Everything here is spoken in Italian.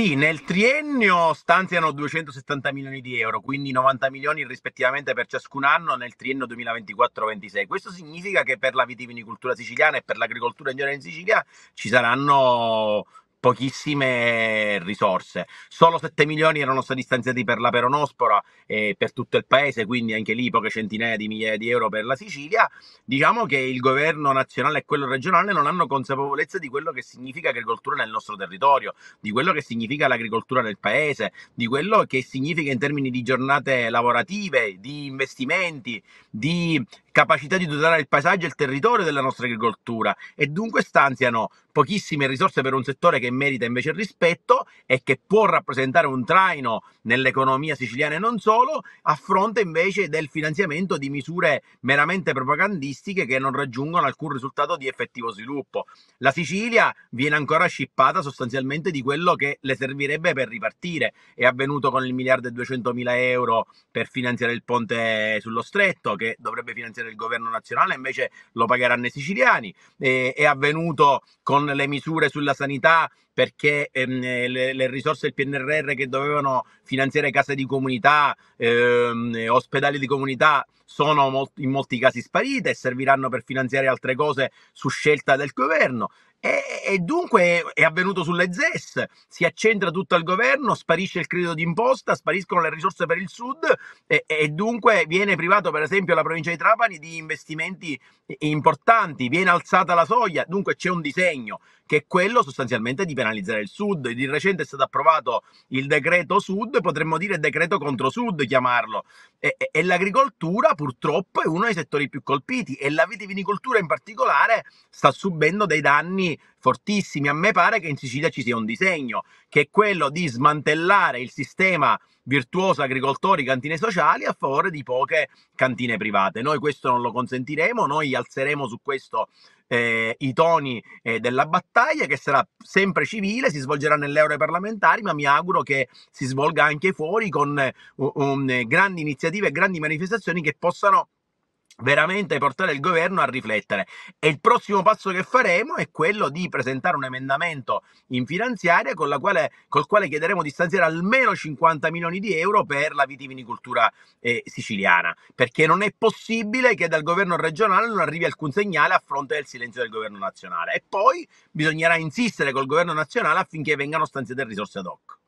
Sì, nel triennio stanziano 270 milioni di euro, quindi 90 milioni rispettivamente per ciascun anno nel triennio 2024-26. Questo significa che per la vitivinicoltura siciliana e per l'agricoltura in generale in Sicilia ci saranno pochissime risorse. Solo 7 milioni erano stati stanziati per la peronospora e per tutto il paese, quindi anche lì poche centinaia di migliaia di euro per la Sicilia. Diciamo che il governo nazionale e quello regionale non hanno consapevolezza di quello che significa agricoltura nel nostro territorio, di quello che significa l'agricoltura nel paese, di quello che significa in termini di giornate lavorative, di investimenti, di capacità di tutelare il paesaggio e il territorio della nostra agricoltura e dunque stanziano pochissime risorse per un settore che merita invece il rispetto e che può rappresentare un traino nell'economia siciliana e non solo, a fronte invece del finanziamento di misure meramente propagandistiche che non raggiungono alcun risultato di effettivo sviluppo. La Sicilia viene ancora scippata sostanzialmente di quello che le servirebbe per ripartire. È avvenuto con il miliardo e 200 mila euro per finanziare il ponte sullo stretto, che dovrebbe finanziare il governo nazionale, invece lo pagheranno i siciliani. è avvenuto con le misure sulla sanità perché ehm, le, le, risorse del PNRR che dovevano finanziare case di comunità, ehm, ospedali di comunità sono molt- in molti casi sparite e serviranno per finanziare altre cose su scelta del governo. E, e, dunque è avvenuto sulle ZES, si accentra tutto al governo, sparisce il credito d'imposta, spariscono le risorse per il sud e, e, dunque viene privato per esempio la provincia di Trapani di investimenti importanti, viene alzata la soglia, dunque c'è un disegno che è quello sostanzialmente di penalizzare il sud. Di recente è stato approvato il decreto sud, potremmo dire decreto contro sud chiamarlo, e, e l'agricoltura purtroppo è uno dei settori più colpiti e la vitivinicoltura in particolare sta subendo dei danni fortissimi. A me pare che in Sicilia ci sia un disegno, che è quello di smantellare il sistema virtuoso agricoltori cantine sociali a favore di poche cantine private. Noi questo non lo consentiremo, noi alzeremo su questo eh, i toni eh, della battaglia che sarà sempre civile, si svolgerà nelle ore parlamentari, ma mi auguro che si svolga anche fuori con um, grandi iniziative e grandi manifestazioni che possano veramente portare il governo a riflettere. E il prossimo passo che faremo è quello di presentare un emendamento in finanziaria con la quale, col quale chiederemo di stanziare almeno 50 milioni di euro per la vitivinicoltura eh, siciliana, perché non è possibile che dal governo regionale non arrivi alcun segnale a fronte del silenzio del governo nazionale. E poi bisognerà insistere col governo nazionale affinché vengano stanziate risorse ad hoc.